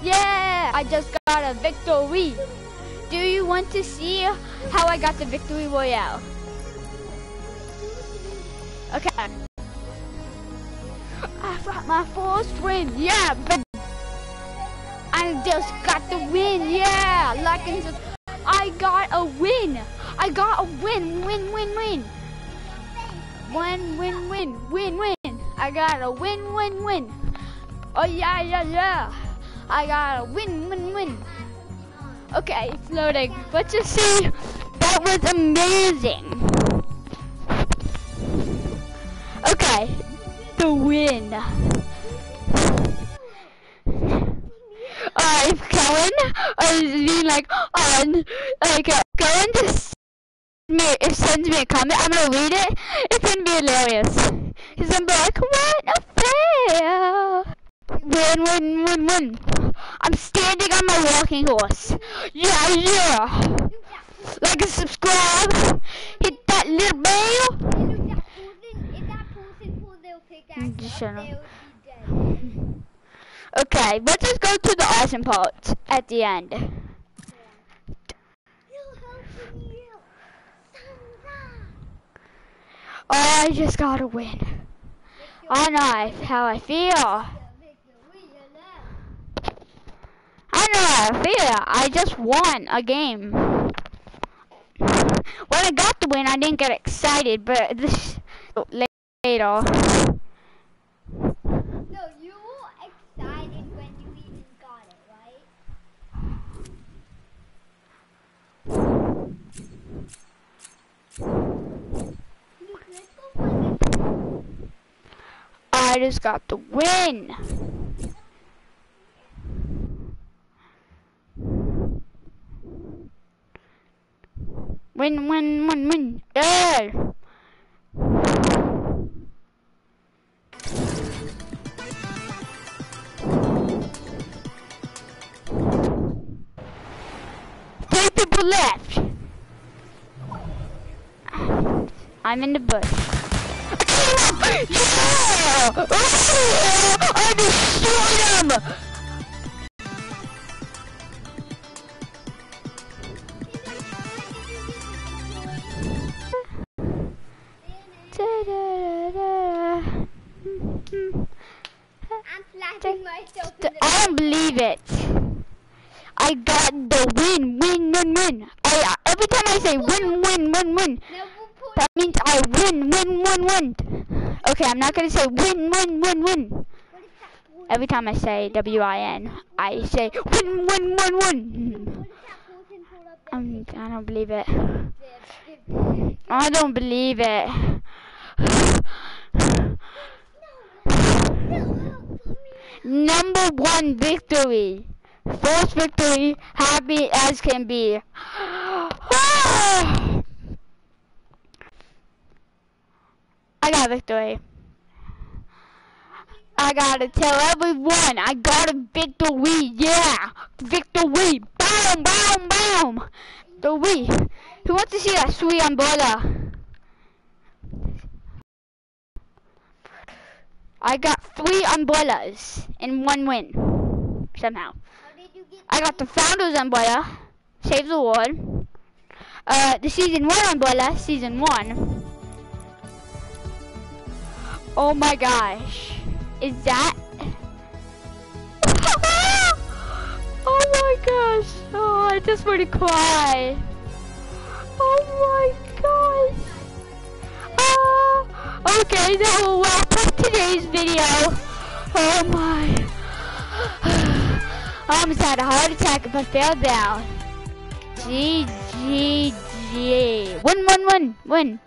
Yeah, I just got a victory. Do you want to see how I got the victory royale? Okay. I got my first win. Yeah, but I just got the win. Yeah, like I got a win. I got a win, win, win, win. Win, win, win, win, win. I got a win, win, win. Oh yeah, yeah, yeah. I got a win, win, win. Okay, it's loading. Let's just see. That was amazing. Okay, the win. Uh, if Kellen uh, being like on like uh, Kellen just me if sends me a comment, I'm gonna read it. It's gonna be hilarious. He's gonna be like, what a fail. Win, win, win, win. I'm standing on my walking horse. Yeah, yeah. Like and subscribe. Hit that little bell. Okay, let's just go to the awesome part at the end. Oh, I just gotta win. I know how I feel. I I just won a game. When I got the win, I didn't get excited, but this later. No, you were excited when you even got it, right? Let's go find it. I just got the win. Win, win, win, win. Yeah. People left. I'm in the bush. Yeah! I In I don't believe it. I got the win, win, win, win. I, every time I say win, win, win, win, Now we'll put that means I win, win, win, win. Okay, I'm not gonna say win, win, win, win. what is that pool? Every time I say W-I-N, I say win, win, win, win. What is that pool pull up there? Um, I don't believe it. I don't believe it. No, help me. Number one victory. First victory, happy as can be. I got victory. I gotta tell everyone I got a victory, yeah! Victory! Boom, boom, boom! Victory! Who wants to see that sweet umbrella? I got three umbrellas in one win. Somehow. How did you get I got the Founders umbrella, Save the World. Uh, the Season 1 umbrella, Season 1. Oh my gosh. Is that... oh my gosh. Oh, I just want to cry. Oh my gosh. Ah, okay, that will wrap up today's video. Oh my. Almost had a heart attack if I fell down. G G G. Win, win, win, win.